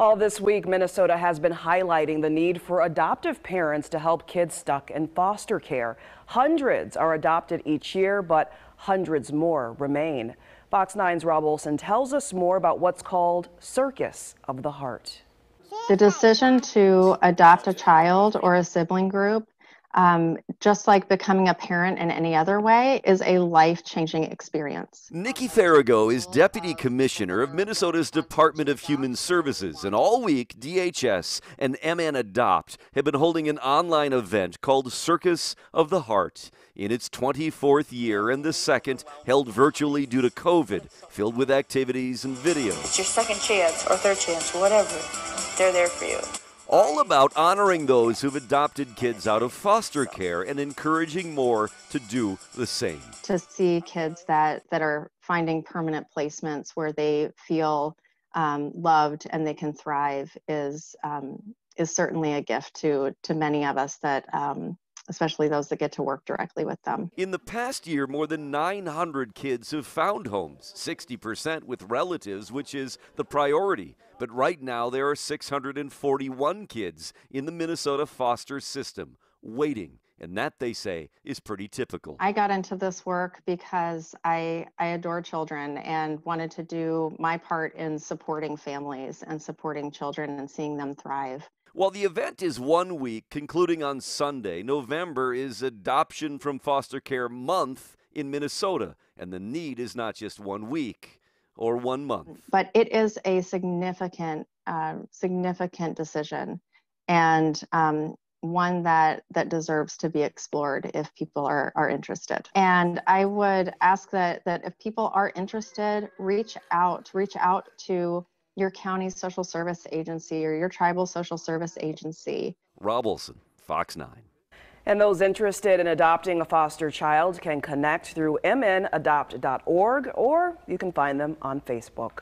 All this week, Minnesota has been highlighting the need for adoptive parents to help kids stuck in foster care. Hundreds are adopted each year, but hundreds more remain. Fox 9's Rob Olson tells us more about what's called Circus of the Heart. The decision to adopt a child or a sibling group um, just like becoming a parent in any other way, is a life changing experience. Nikki Farago is Deputy Commissioner of Minnesota's Department of Human Services, and all week, DHS and MN Adopt have been holding an online event called Circus of the Heart. In its 24th year and the second held virtually due to COVID, filled with activities and videos. It's your second chance or third chance, whatever. They're there for you all about honoring those who've adopted kids out of foster care and encouraging more to do the same. To see kids that, that are finding permanent placements where they feel um, loved and they can thrive is um, is certainly a gift to to many of us that um, especially those that get to work directly with them. In the past year, more than 900 kids have found homes, 60% with relatives, which is the priority. But right now, there are 641 kids in the Minnesota foster system waiting. And that, they say, is pretty typical. I got into this work because I, I adore children and wanted to do my part in supporting families and supporting children and seeing them thrive. While the event is one week, concluding on Sunday, November is Adoption from Foster Care Month in Minnesota, and the need is not just one week or one month. But it is a significant, uh, significant decision, and um, one that that deserves to be explored if people are are interested. And I would ask that that if people are interested, reach out, reach out to your county social service agency or your tribal social service agency. Rob Olson, Fox 9. And those interested in adopting a foster child can connect through mnadopt.org or you can find them on Facebook.